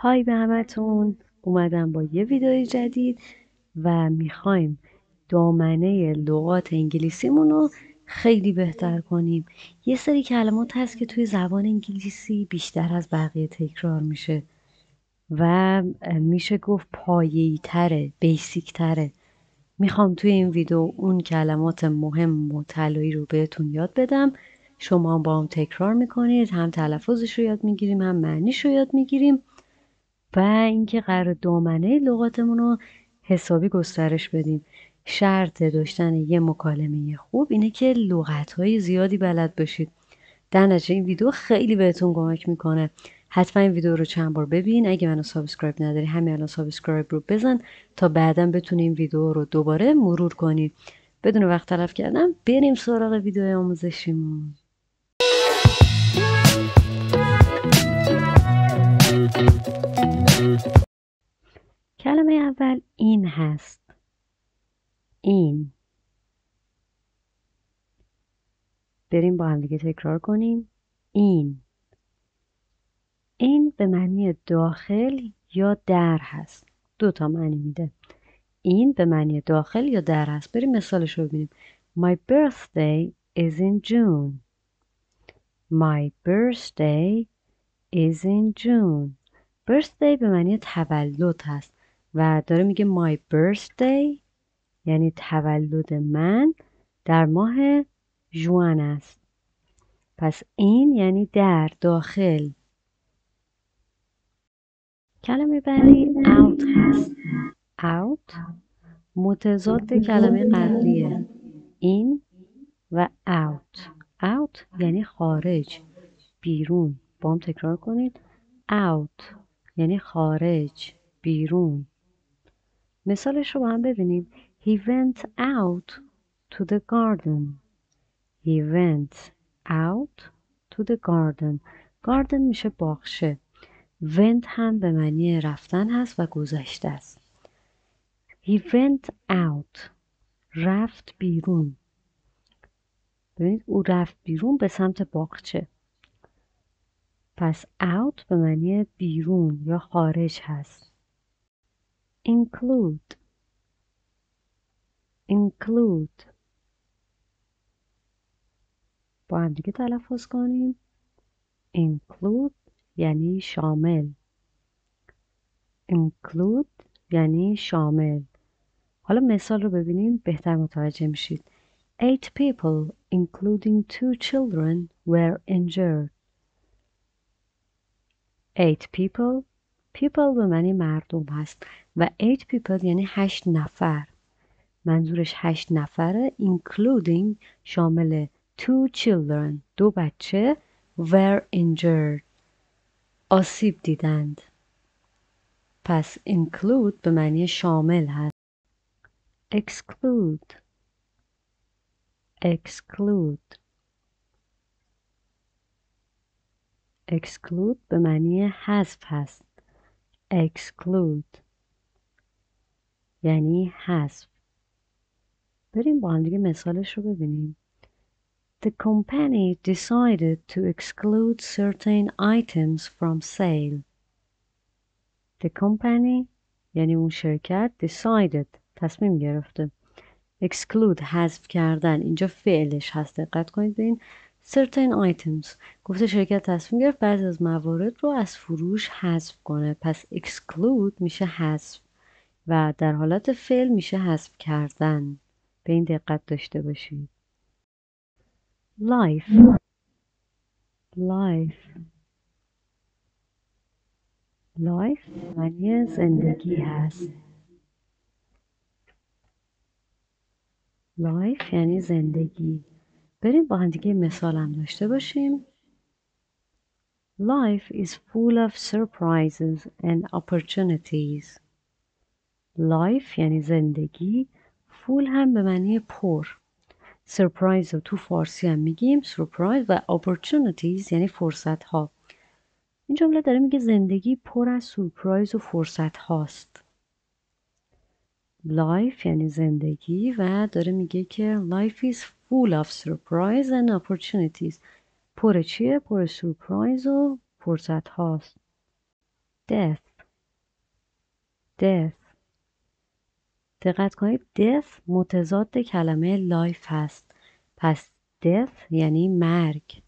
های به همتون. اومدم با یه ویدیوی جدید و می‌خوایم دامنه لغات انگلیسیمون رو خیلی بهتر کنیم. یه سری کلمات هست که توی زبان انگلیسی بیشتر از بقیه تکرار میشه و میشه گفت پایه‌ای تره بیسیک تره می‌خوام توی این ویدیو اون کلمات مهم و رو بهتون یاد بدم. شما با هم تکرار می‌کنید هم تلفظش رو یاد می‌گیریم هم معنیش رو یاد می‌گیریم. و اینکه قرار دامنه لغاتمون رو حسابی گسترش بدیم. شرط داشتن یه مکالمه خوب اینه که لغت های زیادی بلد باشید. در نتیجه این ویدیو خیلی بهتون کمک می‌کنه. حتما این ویدیو رو چند بار ببین. اگه منو subscribe نداری همین الان subscribe رو بزن تا بعدا بتونی این ویدیو رو دوباره مرور کنی. بدون وقت تلف کردن بریم سراغ ویدیو آموزشیمون. کلمه اول این هست. این. بریم با هم دیگه تکرار کنیم. این. این به معنی داخل یا در هست. دو تا معنی میده. این به معنی داخل یا در هست. بریم مثالش رو ببینیم. My birthday is in June. My birthday is in June. Birthday به معنی تولد هست و داره میگه my birthday یعنی تولد من در ماه جوان است. پس این یعنی در داخل. کلمه بعدی out هست. out متضاد کلمه قبلیه. این و out. out یعنی خارج بیرون. با هم تکرار کنید. out یعنی خارج بیرون. مثالش رو با هم ببینیم. He went out to the garden. He went out to the garden. Garden میشه باغچه. Went هم به معنی رفتن هست و گذشته است. He went out. رفت بیرون. ببینید او رفت بیرون به سمت باغچه. پس out به معنی بیرون یا خارج هست. Include. Include. با هم دیگه تلفظ کنیم. Include یعنی شامل. Include یعنی شامل. حالا مثال رو ببینیم بهتر متوجه میشید. Eight people including two children were injured. Eight people people به معنی مردم هست و eight people یعنی هشت نفر منظورش هشت نفره including شامل two children دو بچه were injured آسیب دیدند پس include به معنی شامل هست exclude exclude exclude به معنی حذف هست. Exclude. یعنی حذف. بریم با هم دیگه مثالش رو ببینیم. The company decided to exclude certain items from sale. The company یعنی اون شرکت decided تصمیم گرفته. Exclude حذف کردن. اینجا فعلش هست. دقت کنید به این certain items. گفته شرکت تصمیم گرفت بعضی از موارد رو از فروش حذف کنه. پس exclude میشه حذف و در حالت فعل میشه حذف کردن. به این دقت داشته باشید. Life. Life. Life معنی زندگی هست. Life یعنی زندگی. بریم با هم دیگه مثال هم داشته باشیم. Life is full of surprises and opportunities. Life یعنی زندگی فول هم به معنی پر. سرپرایز رو تو فارسی هم میگیم. سرپرایز و opportunities یعنی فرصت ها این جمله داره میگه زندگی پر از سورپرایز و فرصت هاست life یعنی زندگی و داره میگه که life is full of surprise and opportunities. پر چیه؟ پر سورپرایز و فرصت هاست death. Death. دقت کنید. Death متضاد کلمه life هست. پس death یعنی مرگ.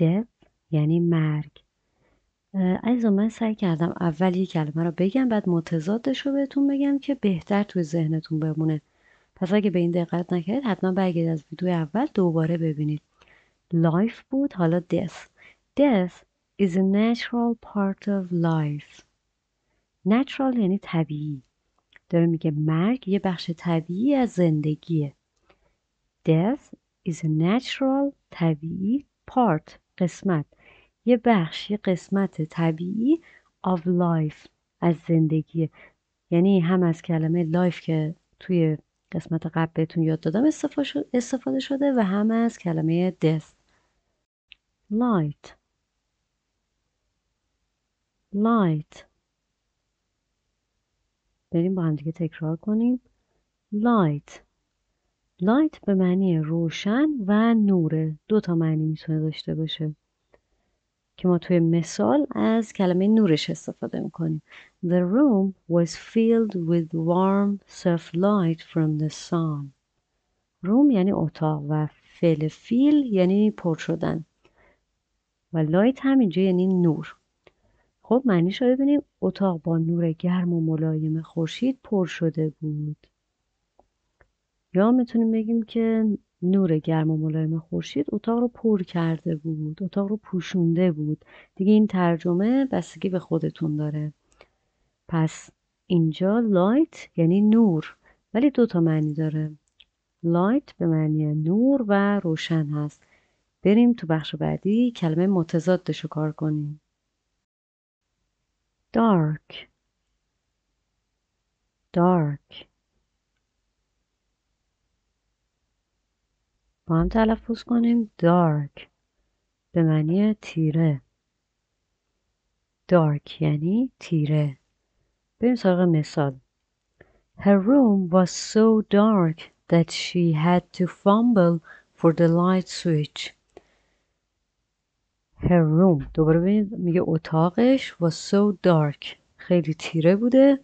Death یعنی مرگ. عزیزا من سعی کردم اول یه کلمه رو بگم بعد متضادش رو بهتون بگم که بهتر توی ذهنتون بمونه. پس اگه به این دقت نکردید حتما برگردید از ویدیو اول دوباره ببینید. Life بود حالا death. Death is a natural part of life. Natural یعنی طبیعی. داره میگه مرگ یه بخش طبیعی از زندگیه. Death is a natural طبیعی part قسمت. یه بخش یه قسمت طبیعی of life از زندگیه. یعنی هم از کلمه life که توی قسمت قبل بهتون یاد دادم استفاده شده و هم از کلمه death light. Light. بریم با هم دیگه تکرار کنیم. Light. Light به معنی روشن و نوره. دو تا معنی می‌تونه داشته باشه. که ما توی مثال از کلمه نورش استفاده می‌کنیم. The room was filled with warm soft light from the sun. روم یعنی اتاق و فعل فیل یعنی پر شدن. و لایت هم اینجا یعنی نور. خب معنیش رو ببینیم. اتاق با نور گرم و ملایم خورشید پر شده بود. یا می‌تونیم بگیم که نور گرم و ملایم خورشید اتاق رو پر کرده بود اتاق رو پوشونده بود. دیگه این ترجمه بستگی به خودتون داره. پس اینجا light یعنی نور ولی دو تا معنی داره. light به معنی نور و روشن هست. بریم تو بخش بعدی کلمه متضادش رو کار کنیم. Dark. Dark. با هم تلفظ کنیم dark به معنی تیره dark یعنی تیره بریم سراغ مثال Her room was so dark that she had to fumble for the light switch. Her room دوباره ببینید میگه اتاقش was so dark خیلی تیره بوده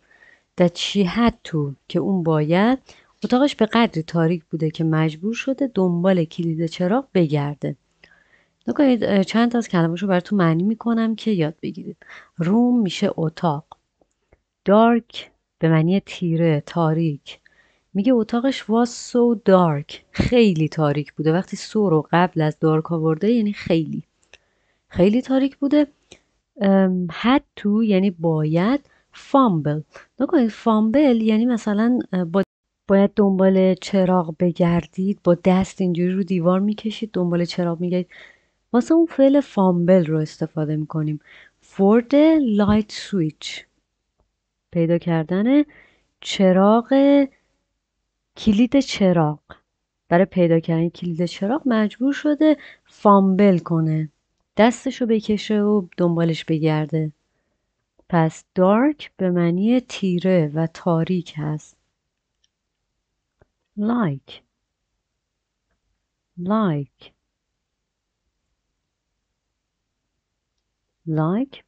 that she had to که اون باید اتاقش به قدری تاریک بوده که مجبور شده دنبال کلید چراغ بگرده. نکنید چند تا از کلمه رو براتون معنی می‌کنم که یاد بگیرید. روم میشه اتاق. دارک به معنی تیره تاریک. میگه اتاقش was so dark. خیلی تاریک بوده. وقتی سو رو قبل از دارک آورده یعنی خیلی. خیلی تاریک بوده. had to یعنی باید. فامبل نکنید فامبل یعنی مثلا با باید دنبال چراغ بگردید با دست اینجوری رو دیوار می‌کشید دنبال چراغ میگردید. واسه اون فعل فامبل رو استفاده می‌کنیم. For the light switch. پیدا کردن چراغ کلید چراغ. برای پیدا کردن کلید چراغ مجبور شده فامبل کنه. دستشو بکشه و دنبالش بگرده. پس دارک به معنی تیره و تاریک هست. Like. Like. Like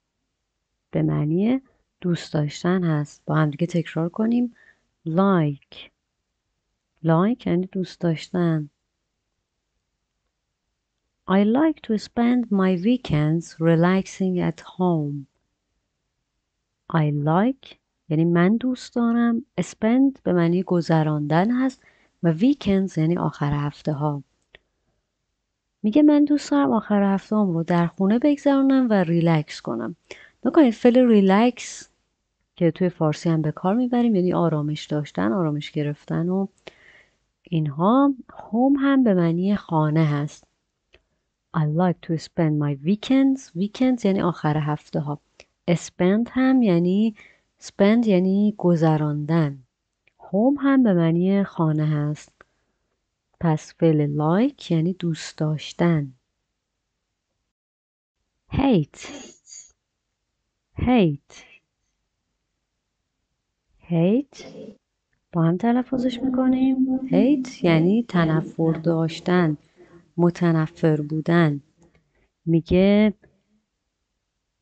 به معنی دوست داشتن هست. با هم دیگه تکرار کنیم. Like. Like یعنی دوست داشتن. I like to spend my weekends relaxing at home. I like یعنی من دوست دارم. Spend به معنی گذراندن هست. و weekends یعنی آخر هفته ها میگه من دوست دارم آخر هفته‌هام رو در خونه بگذرونم و ریلکس کنم. نکنید فعل ریلکس که توی فارسی هم به کار می‌بریم. یعنی آرامش داشتن آرامش گرفتن و اینها هوم هم به معنی خانه هست. I like to spend my weekends. Weekends یعنی آخر هفته ها spend هم یعنی spend یعنی گذراندن. هوم هم به معنی خانه هست. پس فعل like یعنی دوست داشتن. Hate. Hate. Hate. با هم تلفظش می‌کنیم. Hate یعنی تنفر داشتن متنفر بودن. میگه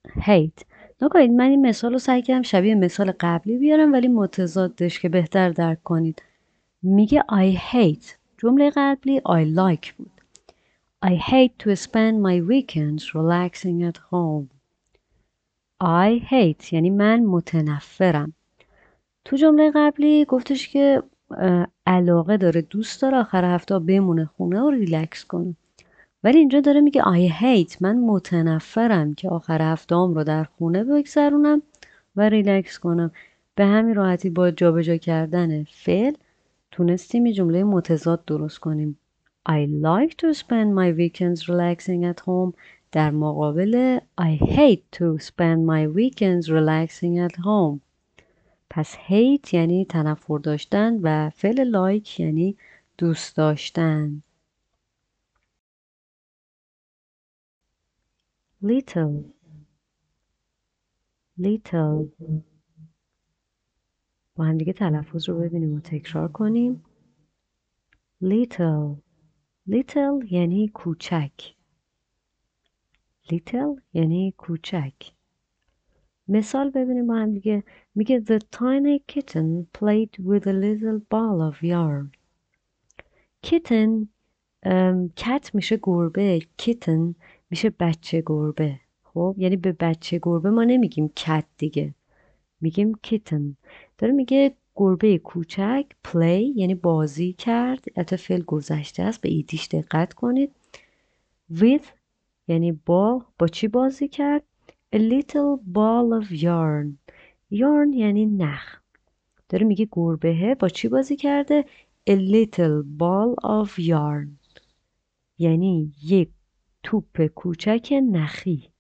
hate. نکنید من این مثال رو سعی کردم شبیه مثال قبلی بیارم ولی متضادش که بهتر درک کنید. میگه I hate جمله قبلی I like بود. I hate to spend my weekends relaxing at home. I hate یعنی من متنفرم. تو جمله قبلی گفتش که علاقه داره دوست داره آخر هفته بمونه خونه و ریلکس کنه. ولی اینجا داره میگه I hate من متنفرم که آخر هفتهام رو در خونه بگذرونم و ریلکس کنم. به همین راحتی با جابجا کردن فعل تونستیم یه جمله متضاد درست کنیم. I like to spend my weekends relaxing at home. در مقابل I hate to spend my weekends relaxing at home. پس hate یعنی تنفر داشتن و فعل like یعنی دوست داشتن. Little little با هم دیگه تلفظ رو ببینیم و تکرار کنیم little little یعنی کوچک little یعنی کوچک مثال ببینیم با هم دیگه میگه the tiny kitten played with a little ball of yarn kitten کت میشه گربه kitten میشه بچه گربه. خب یعنی به بچه گربه ما نمیگیم کت دیگه. میگیم کیتن. داره میگه گربه کوچک پلی یعنی بازی کرد. حتی فعل گذشته است به ایدیش دقت کنید. With یعنی با با چی بازی کرد؟ A little ball of yarn. Yarn یعنی نخ. داره میگه گربه با چی بازی کرده؟ A little ball of yarn. یعنی یک توپ کوچک نخی.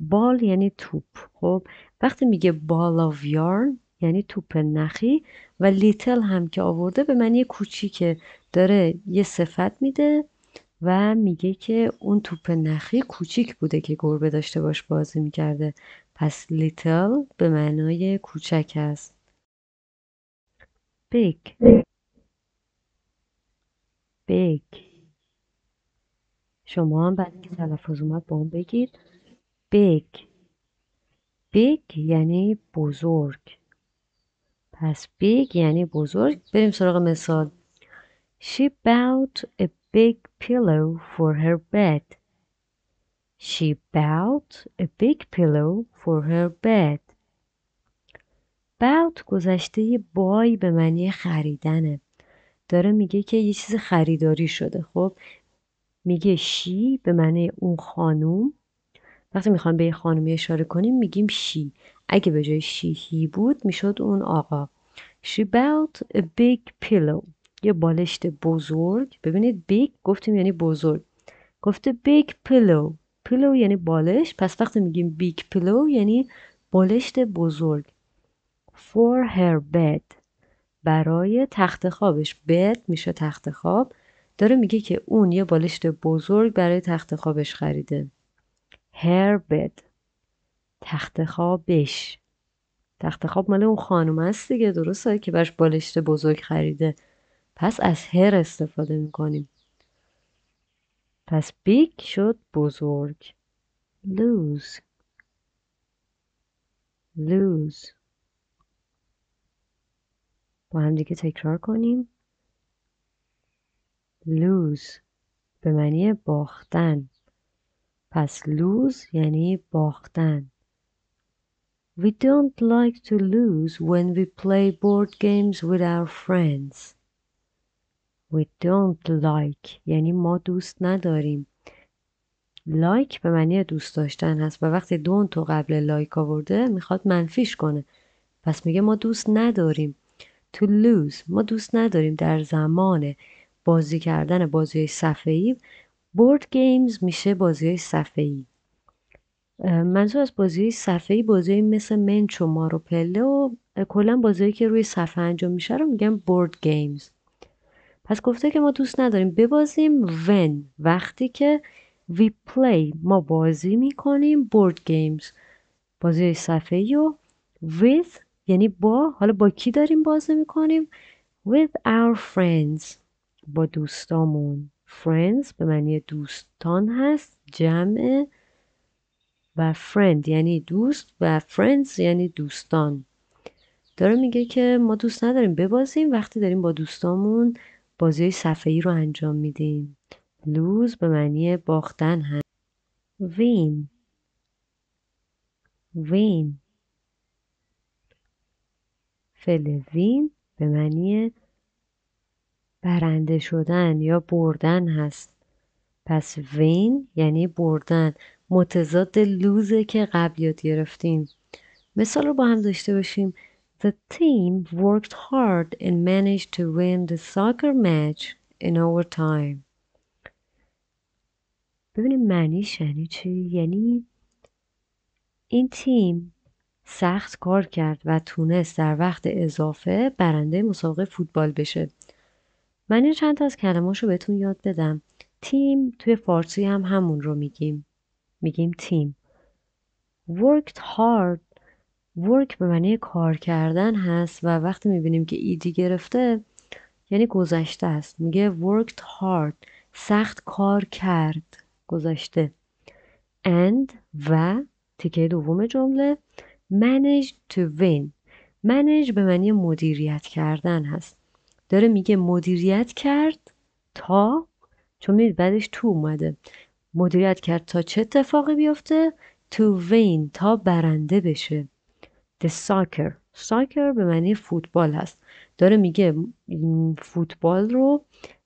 ball یعنی توپ خب؟ وقتی میگه ball of yarn یعنی توپ نخی و little هم که آورده به معنی کوچیکه داره یه صفت میده و میگه که اون توپ نخی کوچیک بوده که گربه داشته باش بازی می‌کرده. پس little به معنای کوچک است. big big شما هم بعد که تلفظ اومد با هم بگید big big یعنی بزرگ پس big یعنی بزرگ بریم سراغ مثال She bought a big pillow for her bed. She bought a big pillow for her bed. bought گذشته buy به معنی خریدنه. داره میگه که یه چیز خریداری شده. خب میگه شی به معنی اون خانوم. وقتی می‌خوایم به یه خانومی اشاره کنیم میگیم شی. اگه به جای شی هی بود می‌شد اون آقا. She bought a big pillow. یه بالشت بزرگ. ببینید big گفتیم یعنی بزرگ. گفته big pillow. Pillow یعنی بالش. پس وقتی میگیم big pillow یعنی بالشت بزرگ. For her bed. برای تخت خوابش. Bed میشه تخت خواب. داره میگه که اون یه بالشت بزرگ برای تخت خوابش خریده. Her bed تخت خوابش. تخت خواب مال اون خانم است دیگه درسته که برش بالشت بزرگ خریده. پس از هر استفاده می‌کنیم. پس بیگ شد بزرگ. Lose lose با هم دیگه تکرار کنیم. Lose به معنی باختن پس lose یعنی باختن We don't like to lose when we play board games with our friends. We don't like یعنی ما دوست نداریم. like به معنی دوست داشتن هست و وقتی don't رو قبل like آورده می‌خواد منفیش کنه. پس میگه ما دوست نداریم. To lose ما دوست نداریم در زمان بازی کردن بازی صفحه‌ای board games میشه بازی صفحه‌ای. منظور از بازی صفحه‌ای بازی مثل منچ و مارو پله و کلا بازی که روی صفحه انجام میشه رو میگن board games پس گفته که ما دوست نداریم ببازیم when وقتی که we play ما بازی می‌کنیم بورد گیمز بازی صفحه‌ای و with یعنی با حالا با کی داریم بازی می‌کنیم؟ with our friends. با دوستامون. Friends به معنی دوستان هست جمع و friend یعنی دوست و friends یعنی دوستان. داره میگه که ما دوست نداریم ببازیم وقتی داریم با دوستامون بازی صفحه‌ای رو انجام میدیم. Lose به معنی باختن هست. Win. Win. فعل win به معنی برنده شدن یا بردن هست پس وین یعنی بردن متضاد لوزه که قبل یاد گرفتیم مثال رو با هم داشته باشیم The team worked hard and managed to win the soccer match in overtime. ببینیم معنیش یعنی چی؟ یعنی این تیم سخت کار کرد و تونست در وقت اضافه برنده مسابقه فوتبال بشه. من این چند تا از کلماش رو بهتون یاد بدم. تیم توی فارسی هم همون رو میگیم. میگیم تیم. worked hard. Work به معنی کار کردن هست و وقتی می‌بینیم که ایدی گرفته یعنی گذشته است. میگه worked hard. سخت کار کرد. گذشته. And و تیکه دوم جمله manage to win. Manage به معنی مدیریت کردن هست. داره میگه مدیریت کرد تا چون می‌دید بعدش تو اومده مدیریت کرد تا چه اتفاقی بیفته؟ to win تا برنده بشه. The soccer. Soccer به معنی فوتبال هست. داره میگه فوتبال رو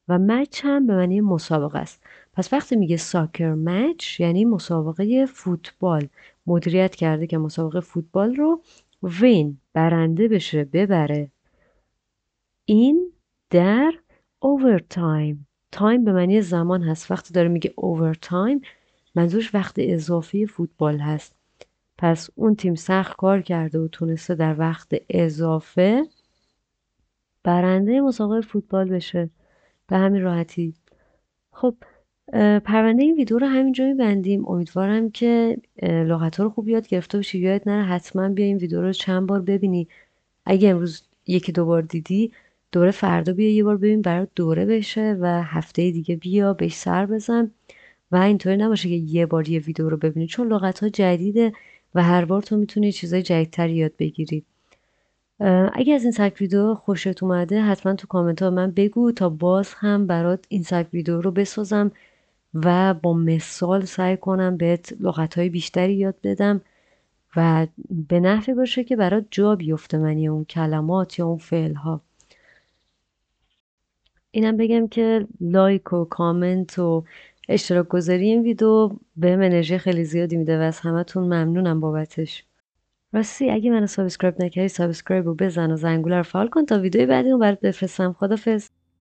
و مچ هم به معنی مسابقه است. پس وقتی میگه ساکر مچ یعنی مسابقه فوتبال. مدیریت کرده که مسابقه فوتبال رو وین برنده بشه ببره. این در overtime time به معنی زمان هست. وقتی داره میگه overtime منظورش وقت اضافی فوتبال هست. پس اون تیم سخت کار کرده و تونسته در وقت اضافه برنده مسابقه فوتبال بشه. به همین راحتی. خب پرونده این ویدیو رو همینجا میبندیم امیدوارم که لغت ها رو خوب یاد گرفته باشی. یاد نره حتما بیا این ویدیو رو چند بار ببینی. اگه امروز یکی دو بار دیدی دوره فردا بیا یه بار ببین برات دوره بشه و هفته دیگه بیا بهش سر بزن و اینطوری نباشه که یه بار یه ویدیو رو ببینی چون لغت ها جدیده و هر بار تو می‌تونی چیزای جدیدتر یاد بگیری. اگه از این سبک ویدیو خوشت اومده حتما تو کامنت ها من بگو تا باز هم برات این سبک ویدیو رو بسازم و با مثال سعی کنم بهت لغت های بیشتری یاد بدم و به نفعت باشه که برات جا بیفته معنی اون کلمات یا اون فعل ها اینم بگم که لایک و کامنت و اشتراک گذاری این ویدیو بهم انرژی خیلی زیادی میده و از همتون ممنونم بابتش. راستی اگه منو subscribe نکردی subscribe رو بزن و زنگوله رو فعال کن تا ویدیو بعدی رو برات بفرستم. خدافظ